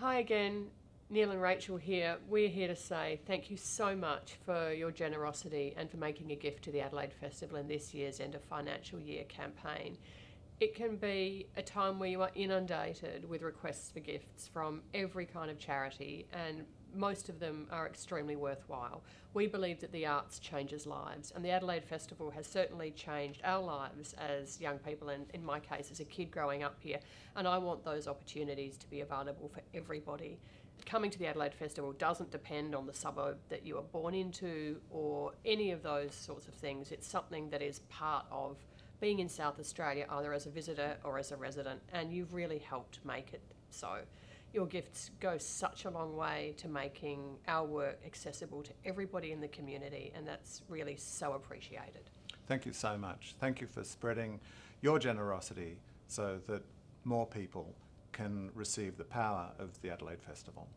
Hi again, Neil and Rachel here. We're here to say thank you so much for your generosity and for making a gift to the Adelaide Festival in this year's end of financial year campaign. It can be a time where you are inundated with requests for gifts from every kind of charity, and most of them are extremely worthwhile. We believe that the arts changes lives, and the Adelaide Festival has certainly changed our lives as young people, and in my case, as a kid growing up here. And I want those opportunities to be available for everybody. Coming to the Adelaide Festival doesn't depend on the suburb that you were born into or any of those sorts of things. It's something that is part of being in South Australia, either as a visitor or as a resident, and you've really helped make it so. Your gifts go such a long way to making our work accessible to everybody in the community, and that's really so appreciated. Thank you so much. Thank you for spreading your generosity so that more people can receive the power of the Adelaide Festival.